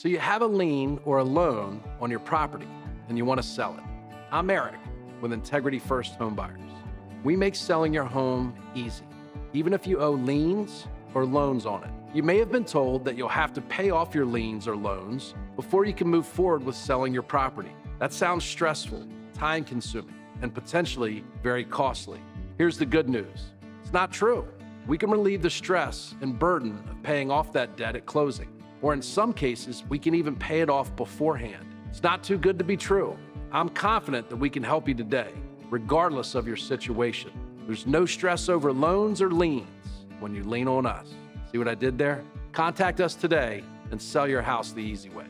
So you have a lien or a loan on your property and you want to sell it. I'm Eric with Integrity First Home Buyers. We make selling your home easy, even if you owe liens or loans on it. You may have been told that you'll have to pay off your liens or loans before you can move forward with selling your property. That sounds stressful, time consuming, and potentially very costly. Here's the good news it's not true. We can relieve the stress and burden of paying off that debt at closing, or in some cases, we can even pay it off beforehand. It's not too good to be true. I'm confident that we can help you today, regardless of your situation. There's no stress over loans or liens when you lean on us. See what I did there? Contact us today and sell your house the easy way.